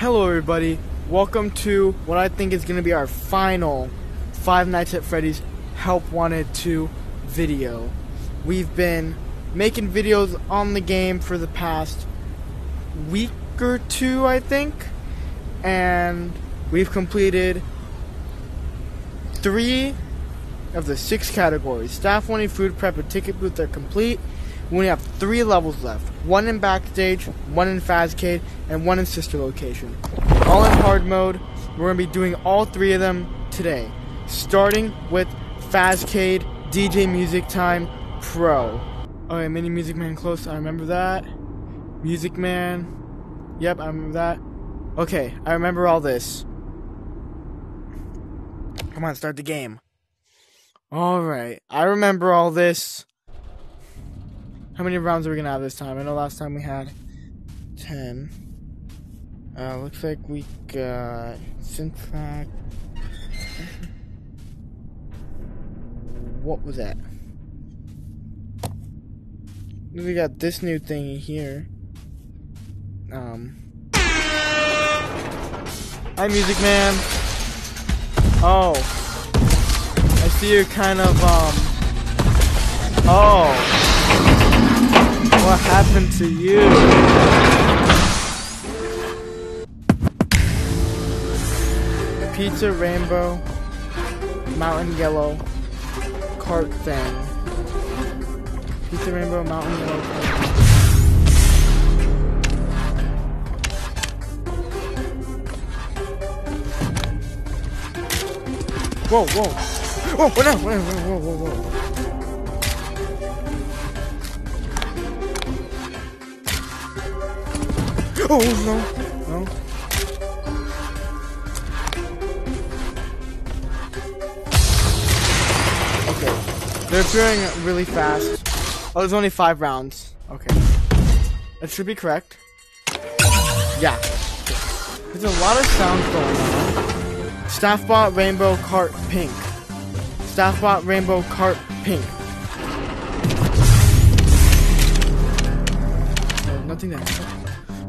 Hello, everybody. Welcome to what I think is going to be our final Five Nights at Freddy's Help Wanted 2 video. We've been making videos on the game for the past week or two, I think, and we've completed three of the six categories. Staff wanting food prep and ticket booth are complete. We only have three levels left. One in backstage, one in Fazcade, and one in sister location. All in hard mode. We're gonna be doing all three of them today. Starting with Fazcade DJ Music Time Pro. Okay, Mini Music Man close. I remember that. Music Man. Yep, I remember that. Okay, I remember all this. Come on, start the game. Alright, I remember all this. How many rounds are we gonna have this time? I know last time we had 10. Uh, looks like we got Synfac. What was that? We got this new thing here. Um. Hi, Music Man. Oh. I see you're kind of, um. Oh. What happened to you? Pizza Rainbow, Mountain Yellow, Cart Thing. Pizza Rainbow, Mountain Yellow, Cart Whoa, whoa. Whoa, whoa, whoa, whoa, whoa, whoa, whoa. Oh, no, no. Okay. They're appearing really fast. Oh, there's only five rounds. Okay. That should be correct. Yeah. There's a lot of sounds going on. Staffbot Rainbow Cart Pink. Staffbot Rainbow Cart Pink. No, nothing there.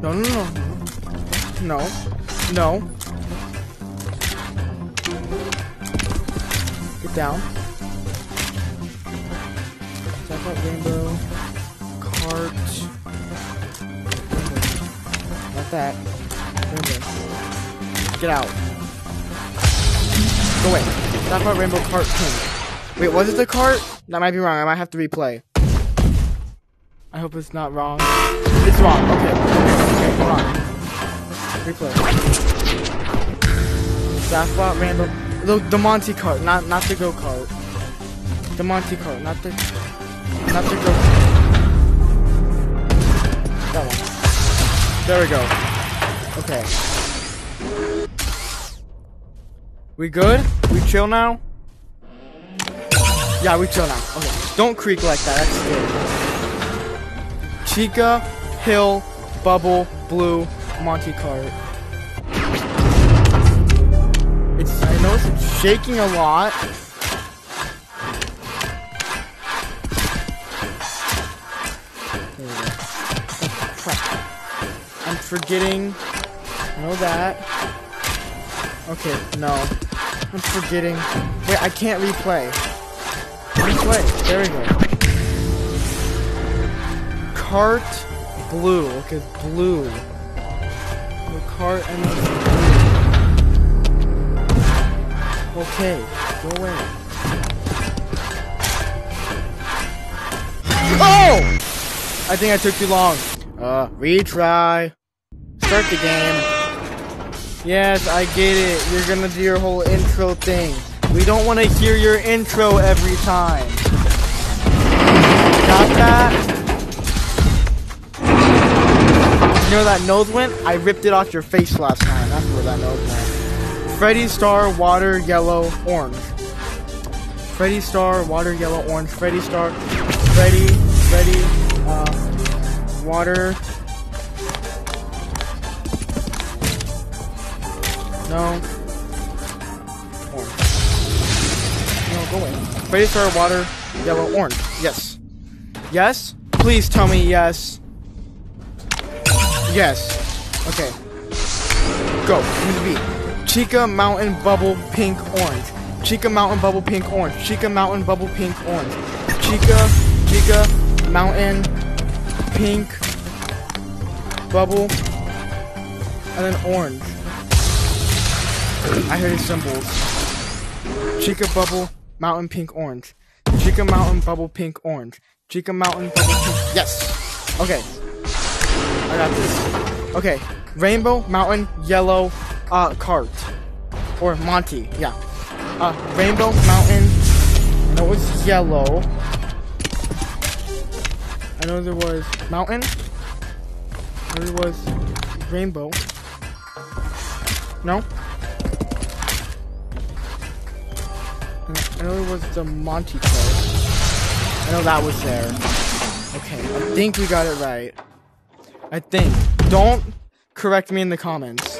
No, no, no, no. No. Get down. Staffbot Rainbow Cart. Not that. Rainbow. Get out. Go away. That's my rainbow cart pink. Wait, was it the cart? That might be wrong. I might have to replay. I hope it's not wrong. It's wrong. Okay. Replay. Staffbot rainbow. The, the Monty cart, not not the go kart. The Monty cart, not the not the go. That one. There we go. Okay. We good? We chill now? Yeah, we chill now. Okay. Don't creak like that. That's scary. Chica, Hill, Bubble, Blue, Monty Cart. It's I know it's shaking a lot. I'm forgetting. Know that. Okay, no. I'm forgetting. Wait, I can't replay. Replay. There we go. Cart blue. Okay, blue. The cart and. Okay, go away. Oh! I think I took too long. Uh, retry. Start the game. Yes, I get it. You're gonna do your whole intro thing. We don't want to hear your intro every time. Got that? You know where that nose went? I ripped it off your face last time. That's where that nose went. Freddy Star, water, yellow, orange. Freddy Star, water, yellow, orange. Freddy Star, Freddy, Freddy, uh, water, No. Orange. No, go away. Freddy Star, water, yellow, orange. Yes. Yes? Please tell me yes. Yes. Okay. go. Me the beat. Chica Mountain Bubble Pink Orange. Chica Mountain Bubble Pink Orange. Chica Mountain Bubble Pink Orange. Chica, Chica Mountain Pink Bubble and then orange. I heard his cymbals. Chica Bubble Mountain Pink Orange. Chica Mountain Bubble Pink Orange. Chica Mountain Bubble Pink. Yes! Okay. I got this. Okay. Rainbow Mountain Yellow uh, Cart. Or Monty, yeah. Uh, Rainbow Mountain. It was yellow. I know there was Mountain. There was Rainbow. No? I know there was the Monty cart. I know that was there. Okay, I think we got it right. I think. Don't correct me in the comments.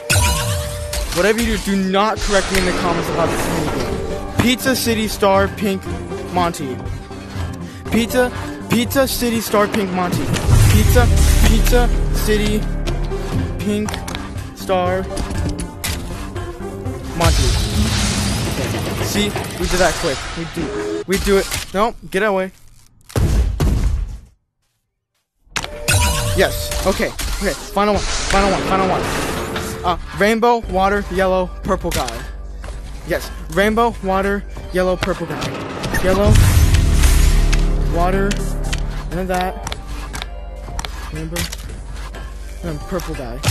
Whatever you do, do not correct me in the comments about this minigame. Pizza City Star Pink Monty. Pizza, Pizza City Star Pink Monty. Pizza, Pizza City Pink Star Monty. See, we did that quick. We do, we do it. No, get away. Yes. Okay. Okay. Final one. Final one. Final one. Uh, rainbow, water, yellow, purple guy. Yes. Rainbow, water, yellow, purple guy. Yellow, water, and then that. Rainbow, and then purple guy. Okay.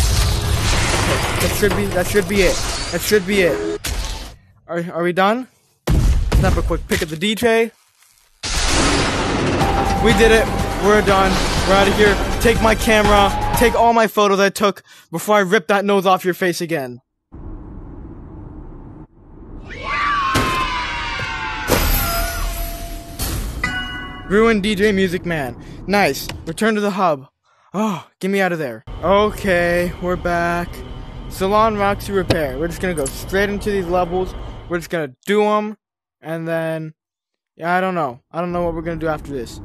That should be. That should be it. That should be it. Are Are we done? Snap a quick pick of the DJ. We did it. We're done. We're out of here. Take my camera. Take all my photos I took before I rip that nose off your face again. Ruined DJ Music Man. Nice. Return to the hub. Oh, get me out of there. Okay, we're back. Salon Roxy Repair. We're just gonna go straight into these levels. We're just gonna do them, and then, yeah, I don't know. I don't know what we're gonna do after this.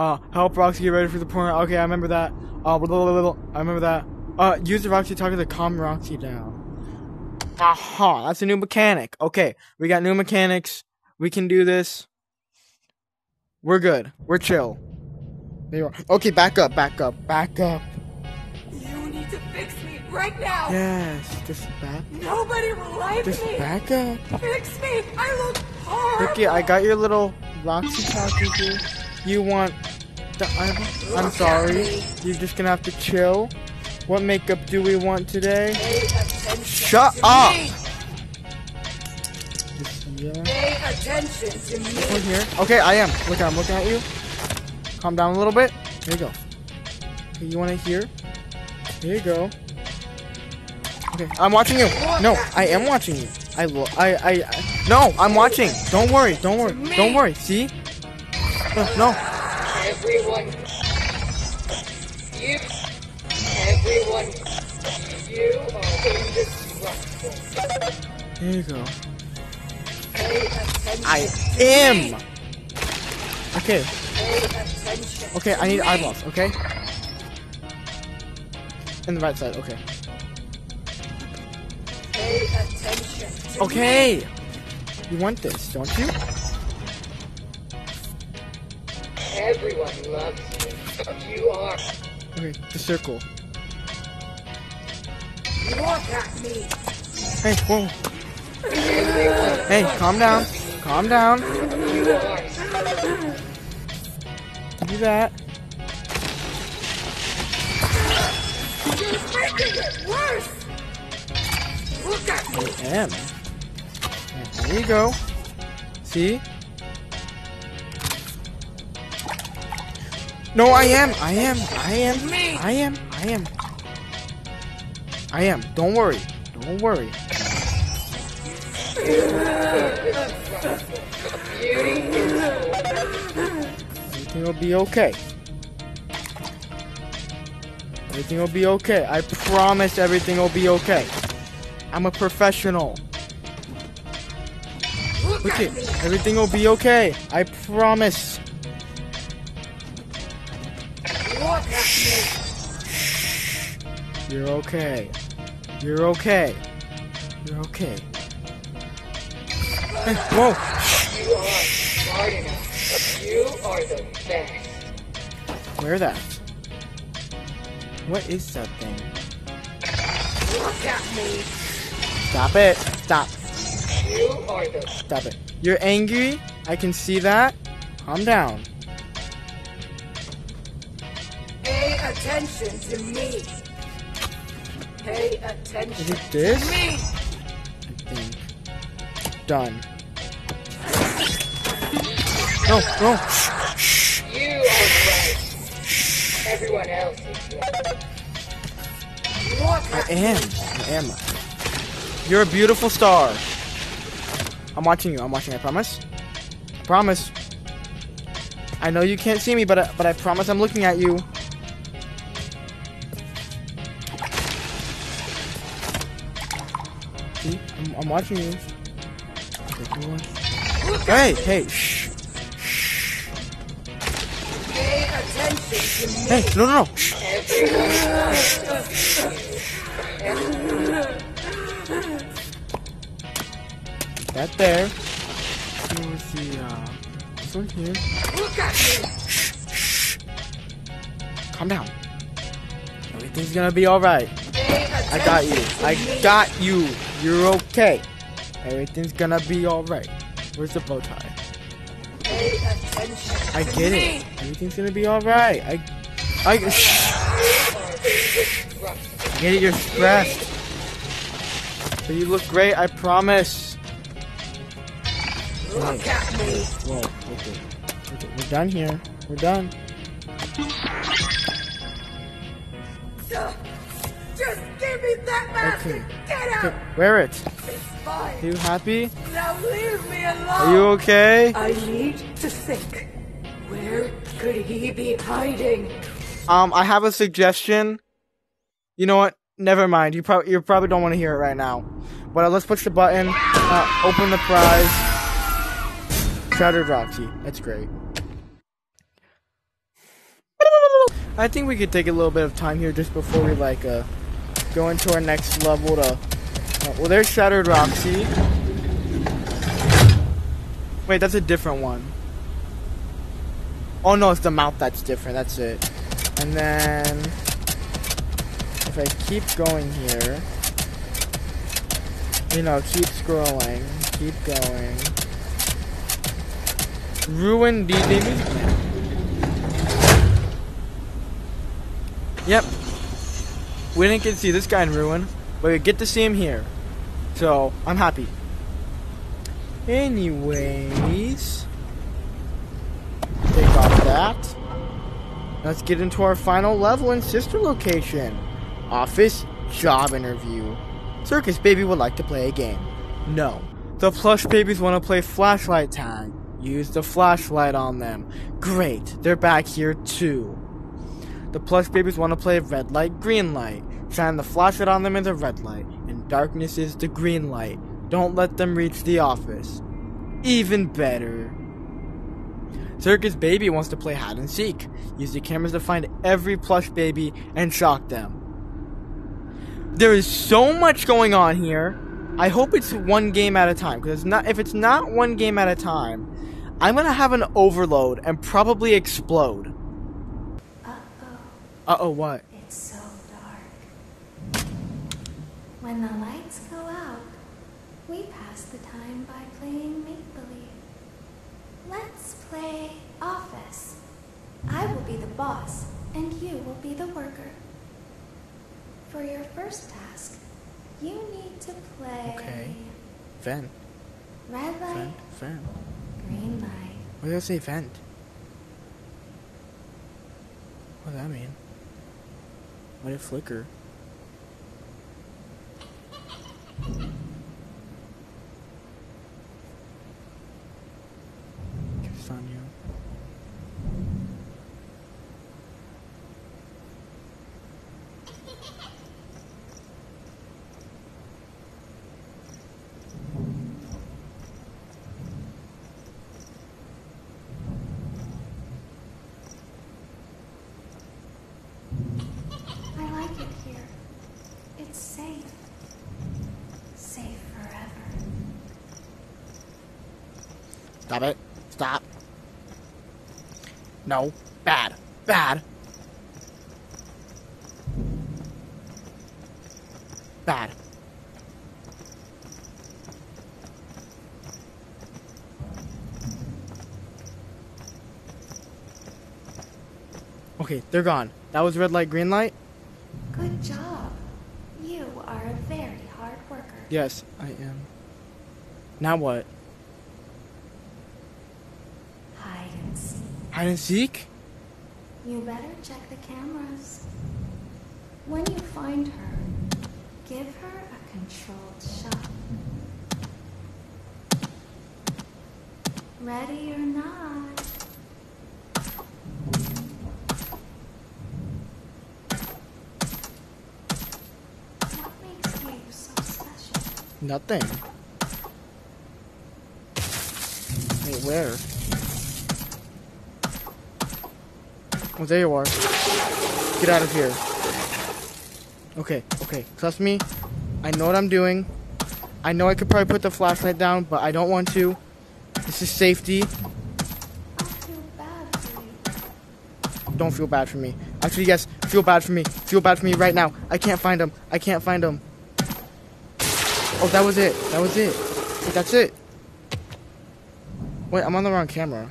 Uh, help Roxy get ready for the porn. Okay, I remember that. Uh. I remember that. Uh, use the Roxy talker to calm Roxy down. Aha, that's a new mechanic. Okay, we got new mechanics. We can do this. We're good. We're chill. There you are. Okay, back up, back up, back up. You need to fix me right now. Yes, just back. Nobody will like Just me. back up. Fix me. I look horrible. Okay, I got your little Roxy talker. You want the I'm, I'm sorry. You're just gonna have to chill. What makeup do we want today? Shut up. Pay attention to me. Here. Okay, I am. Look, I'm looking at you. Calm down a little bit. There you go. Okay, you want to hear? There you go. Okay, I'm watching you. No, I am watching you. I lo- I, I, I, no, I'm watching. Don't worry. Don't worry. Don't worry. See? Uh, no. Everyone. You. Everyone. You are indestructible. There you go. Pay attention. I am. Okay. Okay, I need eyeballs. Okay. In the right side. Okay. Pay attention. To Okay. You want this, don't you? Everyone loves you. You are. Okay. The circle. Look at me. Hey, whoa. Hey, calm down. Calm down. You. Do that. You're making it worse. Look at me. I am. There you go. See? No, I am. I am. I am. Me. I am. I am. I am. Don't worry. Don't worry. Everything will be okay. Everything will be okay. I promise everything will be okay. I'm a professional. Look Look it. Everything will be okay. I promise. You're okay. You're okay. You're okay. Hey, whoa! You are smart enough. You are the best. Where that? What is that thing? Look at me. Stop it! Stop! You are the Stop it. You're angry? I can see that. Calm down. Attention to me. Pay attention Is it this? to me. I think. Done. No, no! Shh. You are right. Everyone else is wrong. I am. I am. You're a beautiful star. I'm watching you. I'm watching. I promise. I promise. I know you can't see me, but I, but I promise I'm looking at you. See, I'm, I'm watching you. Hey, hey, shh. Pay attention to me. Hey, no, no, no. Shh. That there. Where's the, uh, this one here. Look at me. Calm down. Everything's gonna be alright. I got you. I got you. You're okay. Everything's gonna be alright. Where's the bow tie? I get it. Everything's gonna be alright. I, I, shh. I get it. You're stressed. But you look great. I promise. Look at me. Whoa. Okay. okay. We're done here. We're done. Just give me that mask Okay. get out. Okay. Wear it. It's fine. Are you happy? Now leave me alone. Are you okay? I need to think. Where could he be hiding? Um, I have a suggestion. You know what? Never mind. You probably you probably don't want to hear it right now. But uh, let's push the button. Uh, open the prize. Shattered Roxy. That's great. I think we could take a little bit of time here just before we like uh go to our next level to. Uh, well, there's Shattered Roxy. Wait, that's a different one. Oh no, it's the mouth that's different. That's it. And then if I keep going here, you know, keep scrolling, keep going. Ruin music Yep. We didn't get to see this guy in Ruin, but we get to see him here. So, I'm happy. Anyways, take off that. Let's get into our final level and sister location. Office job interview. Circus Baby would like to play a game. No. The plush babies want to play flashlight tag. Use the flashlight on them. Great, they're back here too. The plush babies want to play red light, green light. Shine the flashlight on them in the red light, and darkness is the green light. Don't let them reach the office. Even better. Circus Baby wants to play hide and seek. Use the cameras to find every plush baby and shock them. There is so much going on here. I hope it's one game at a time because if it's not one game at a time, I'm gonna have an overload and probably explode. Uh oh, what? it's so dark. When the lights go out, we pass the time by playing make-believe. Let's play office. I will be the boss, and you will be the worker. For your first task, you need to play Okay. Vent, red light, vent, vent. green light. What does it say vent? What does that mean? Why did it flicker? Just on you. I like it here. Stop it. Stop. No. Bad. Bad. Bad. Okay, they're gone. That was red light, green light? Good job. You are a very hard worker. Yes, I am. Now what? Hide and seek. Hide and seek? You better check the cameras. When you find her, give her a controlled shot. Ready or not? What makes you so special? Nothing. Wait, where? Oh, there you are. Get out of here. Okay, okay. Trust me. I know what I'm doing. I know I could probably put the flashlight down, but I don't want to. This is safety. Don't feel bad for me. Actually, yes, feel bad for me. Feel bad for me right now. I can't find him. I can't find him. Oh, that was it. That was it. That's it. Wait, I'm on the wrong camera.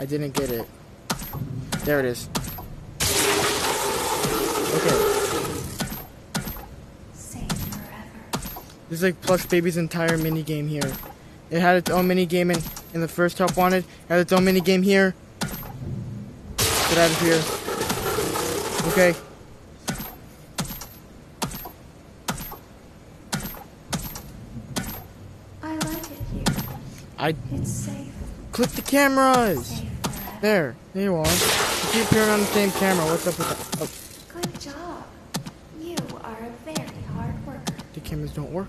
I didn't get it. There it is. Okay. Safe forever. This is like Plush Baby's entire mini game here. It had its own mini game in, in the first Help Wanted. It had its own mini game here. Get out of here. Okay. I like it here. I It's safe. click the cameras. There. There you are. You keep appearing on the same camera. What's up with that? Oh, Good job. You are a very hard worker. the cameras don't work.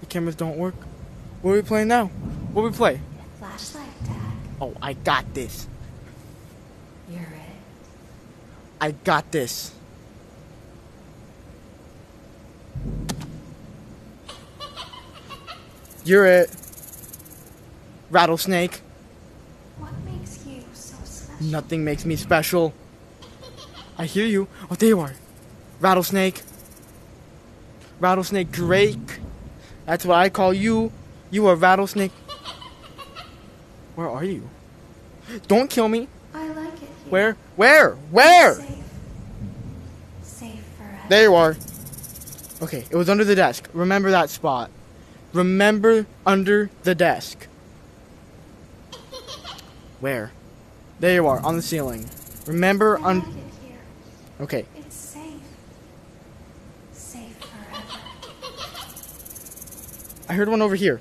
The cameras don't work. What are we playing now? What we play? Flashlight tag. Oh, I got this. You're it. I got this. You're it. Rattlesnake. What makes you so special? Nothing makes me special. I hear you. Oh, there you are. Rattlesnake. Rattlesnake Drake. That's what I call you. You are Rattlesnake. Where are you? Don't kill me. I like it here. Where? Where? Where? Safe. Safe forever. There you are. Okay, it was under the desk. Remember that spot. Remember under the desk. Where? There you are, on the ceiling. Remember on. like it here. Okay, It's safe. Safe forever. I heard one over here.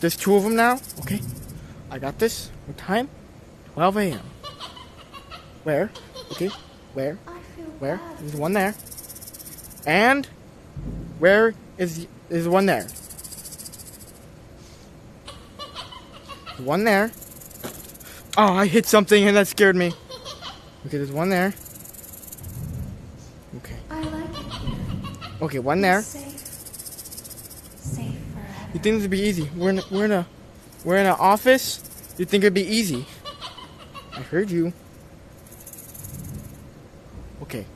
There's two of them now. Okay, I got this. What time? 12 a.m. Where? Okay, where? Where? There's one there. And where is is one there? One there. Oh, I hit something and that scared me. Okay, there's one there. Okay. I like. Okay, one there. Safe. Safe. You think this would be easy? We're in we're in a we're in an office. You think it'd be easy? I heard you. Okay.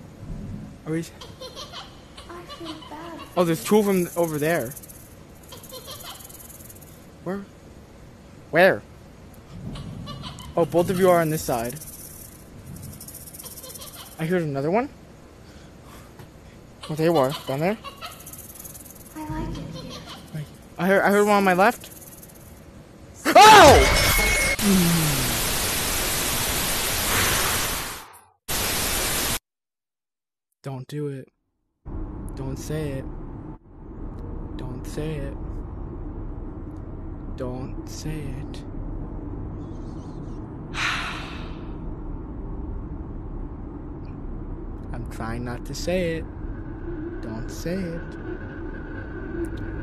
Are we? I feel bad. Oh, there's two of them over there. Where? Where? Oh, both of you are on this side. I heard another one. Oh, there you are, down there. I like it here. I heard, I heard one on my left. Oh! Don't do it. Don't say it. Don't say it. Don't say it. Trying not to say it. Don't say it.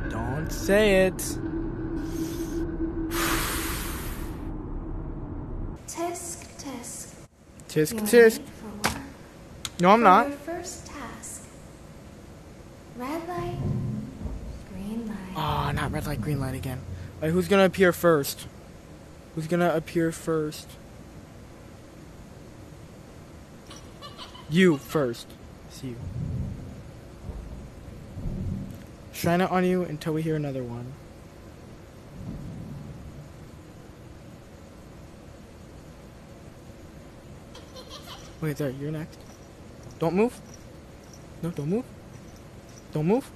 Don't say it. Tisk tisk. Tisk tisk. late for work. No, I'm not. Your first task. Red light, Ah, not red light, green light again. Alright, who's gonna appear first? Who's gonna appear first? You first. See you. Shine it on you until we hear another one. Wait, there, you're next. Don't move. No, don't move. Don't move.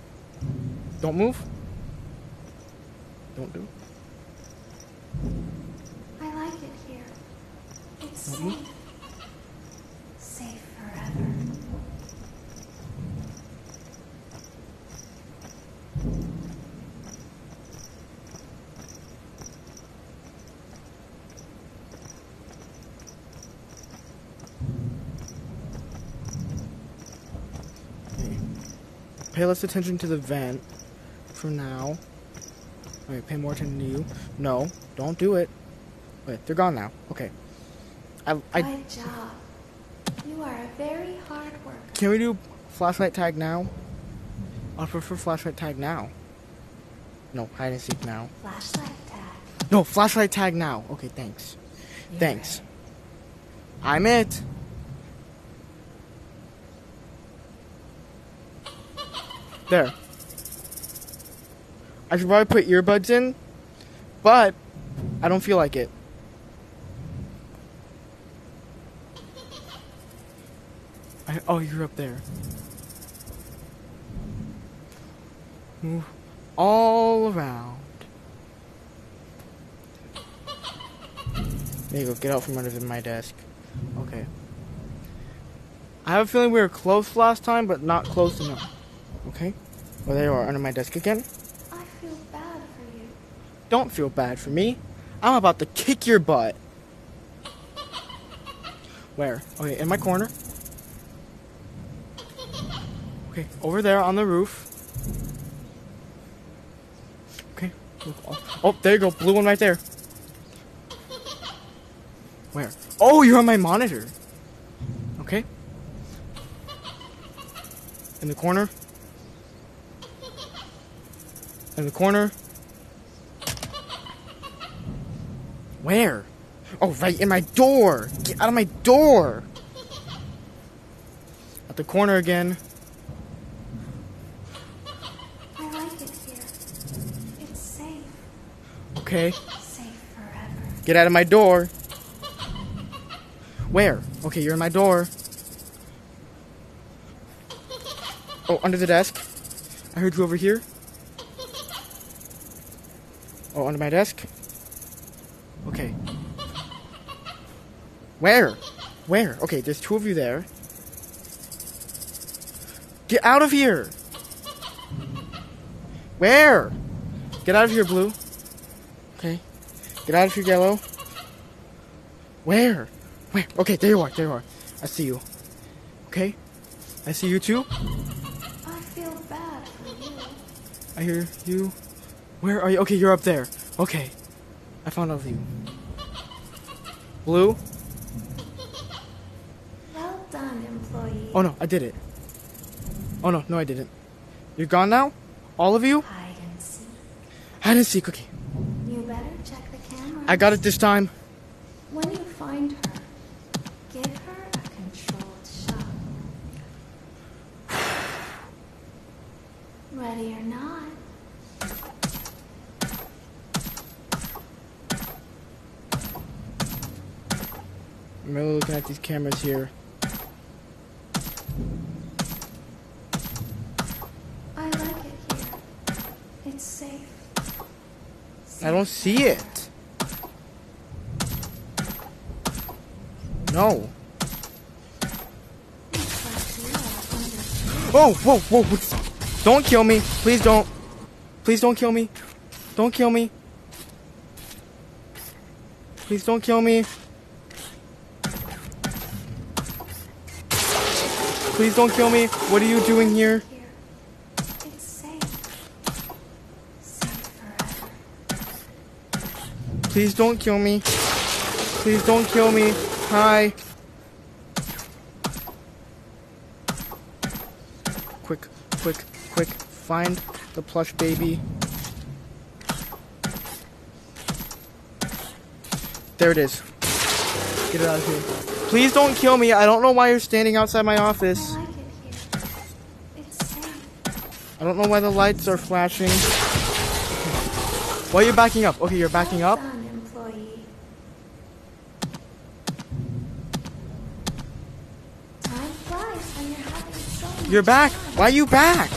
Don't move. Don't do. I like it here. It's. Safe forever. Okay. Pay less attention to the vent for now. Wait, pay more attention to you. No, don't do it. Wait, they're gone now. Okay. I, I Good job. You are a very hard worker. can we do flashlight tag now? I'll prefer flashlight tag now. No, hide and seek now. Flashlight tag. No, flashlight tag now. Okay, thanks. You're Thanks. I'm it. There. I should probably put earbuds in, but I don't feel like it. I, oh, you're up there. Move all around. There you go. Get out from under my desk. Okay. I have a feeling we were close last time, but not close enough. Okay. Well, there you are, under my desk again. I feel bad for you. Don't feel bad for me. I'm about to kick your butt. Where? Okay, in my corner. Okay, over there on the roof. Okay. Oh, oh, there you go. Blue one right there. Where? Oh, you're on my monitor. Okay. In the corner. In the corner. Where? Oh, right in my door. Get out of my door. At the corner again. I like it here. It's safe. Okay. Safe forever. Get out of my door. Where? Okay, you're in my door. Oh, under the desk. I heard you over here. Oh, under my desk. Okay. Where? Where? Okay, there's two of you there. Get out of here! Where? Get out of here, Blue. Okay. Get out of here, Yellow. Where? Where? Okay, there you are. There you are. I see you. Okay. I see you too. I feel bad for you. I hear you. Where are you? Okay, you're up there. Okay. I found out you. Blue. Well done, employee. Oh no, I did it. Oh no, no, I didn't. You're gone now? All of you? Hide and seek. Hide and seek. Okay. You better check the camera. I got it this time. When you find her, give her a controlled shot. Ready or not, I'm really looking at these cameras here. I like it here. It's safe. I don't see it. No. Looks like you are under Whoa, whoa, whoa, whoa. Don't kill me. Please don't. Please don't kill me. Don't kill me. Please don't kill me. Please don't kill me. What are you doing here? Please don't kill me. Please don't kill me. Hi. Quick, quick, quick. Find the plush baby. There it is. Get it out of here. Please don't kill me. I don't know why you're standing outside my office. I like it here. It's safe. I don't know why the lights are flashing. Why are you backing up? Okay, you're backing up. done, employee. Time flies when you're having so much You're back. Why are you back?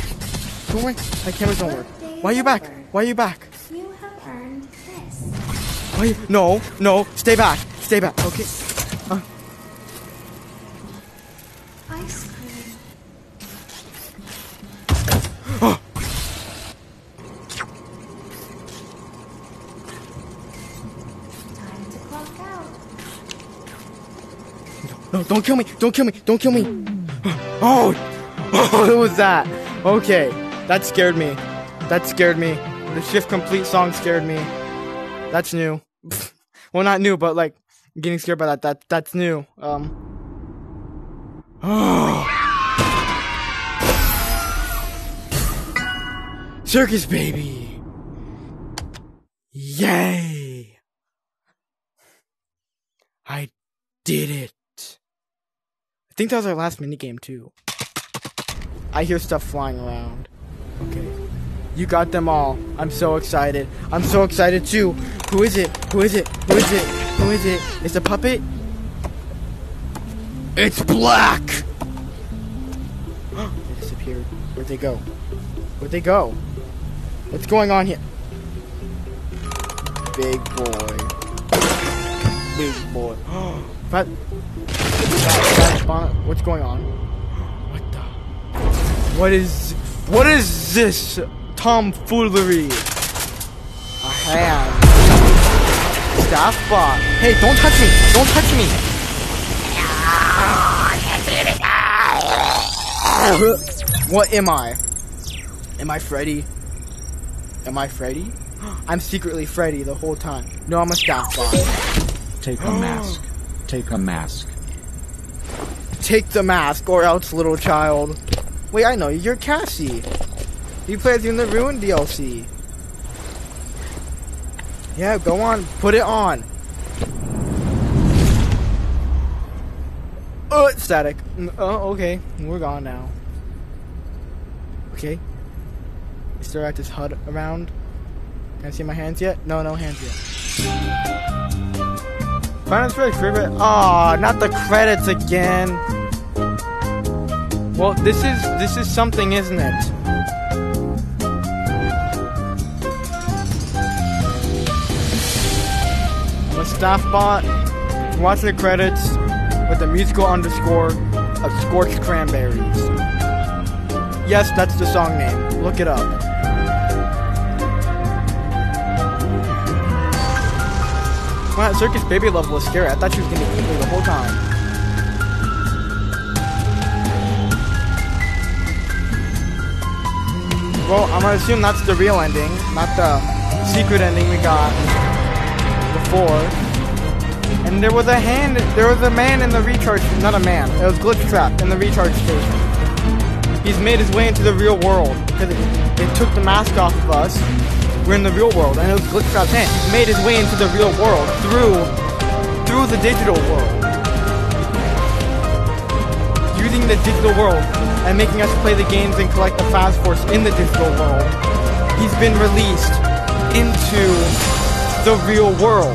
Don't worry. My cameras don't work. Why are you back? Why are you back? You have earned this. Why? No, no. Stay back. Stay back. Okay. Uh, Ice cream. Time to clock out. No, don't kill me. Don't kill me. Don't kill me. Oh, oh, it was that. Okay, that scared me. That scared me. The shift complete song scared me. That's new. well, not new, but like getting scared by that. That that's new. Um. Oh. Circus baby. Yay. I did it. Think that was our last minigame too. I hear stuff flying around. Okay. You got them all. I'm so excited. I'm so excited too. Who is it? Who is it? Who is it? Who is it? It's a puppet? It's black! they disappeared. Where'd they go? Where'd they go? What's going on here? Big boy. Big boy. Fat. Fat Bon- What's going on? What the? What is? What is this tomfoolery? A hand. Staff bot. Hey, don't touch me! Don't touch me! What am I? Am I Freddy? Am I Freddy? I'm secretly Freddy the whole time. No, I'm a staff bot. Take a mask. Take a mask. Take the mask or else, little child. Wait, I know you. You're Cassie. You played in the Ruin DLC. Yeah, go on. Put it on. Oh, it's static. Oh, okay. We're gone now. Okay. We still at this HUD around. Can I see my hands yet? No, no hands yet. Finance for favorite. Aw, not the credits again. Well, this is this is something, isn't it? A staff bot. The credits with the musical underscore of Scorched Cranberries. Yes, that's the song name. Look it up. Wow, Circus Baby level was scary. I thought she was gonna eat me the whole time. Well, I'm gonna assume that's the real ending, not the secret ending we got before. And there was a hand, there was a man in the recharge, not a man, it was Glitchtrap in the recharge station. He's made his way into the real world because it took the mask off of us. We're in the real world, and it was Glitchtrap's hand. He's made his way into the real world through through the digital world, using the digital world and making us play the games and collect the fast force in the digital world. He's been released into the real world.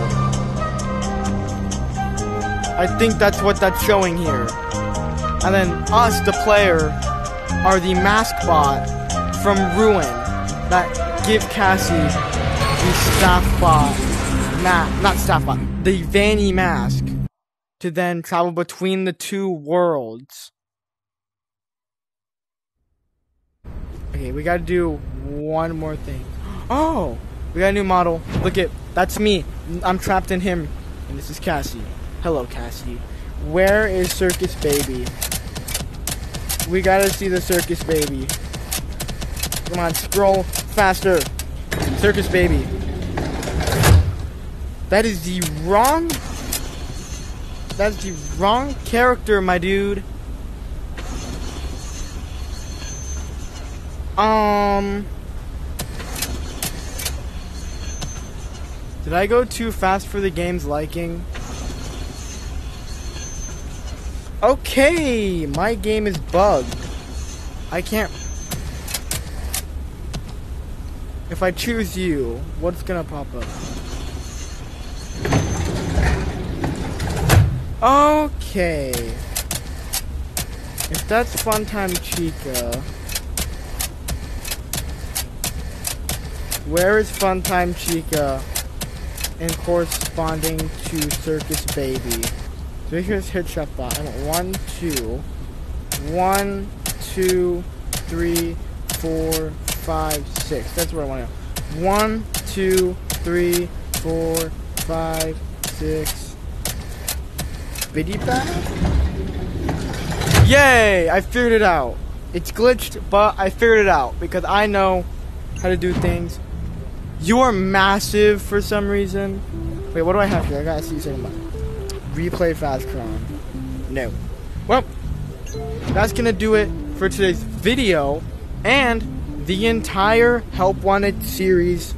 I think that's what that's showing here. And then us, the player, are the mask bot from Ruin that give Cassie the staff bot, ma- not staff bot, the Vanny mask to then travel between the two worlds. Okay, we gotta do one more thing. Oh, we got a new model. Look at that's me. I'm trapped in him, and this is Cassie. Hello, Cassie. Where is Circus Baby? We gotta see the Circus Baby. Come on, scroll faster. Circus Baby. That is the wrong. That's the wrong character, my dude. Um. Did I go too fast for the game's liking? Okay, my game is bugged. I can't. If I choose you, what's gonna pop up? Okay. If that's Funtime Chica, where is Funtime Chica and corresponding to Circus Baby? So here's Headshot Bot. Want one, two, one, two, three, four, five, six. That's where I want to go. One, two, three, four, five, six. Bidybab? Yay! I figured it out. It's glitched, but I figured it out because I know how to do things. You are massive for some reason. Wait, what do I have here? I gotta see something. Replay fast cron. No. Well, that's gonna do it for today's video and the entire Help Wanted series.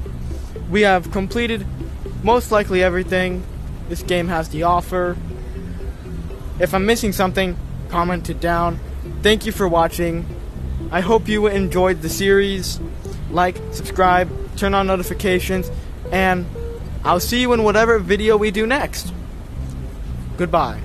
We have completed most likely everything this game has to offer. If I'm missing something, comment it down. Thank you for watching. I hope you enjoyed the series. Like, subscribe, turn on notifications, and I'll see you in whatever video we do next. Goodbye.